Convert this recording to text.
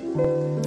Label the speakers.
Speaker 1: Thank you.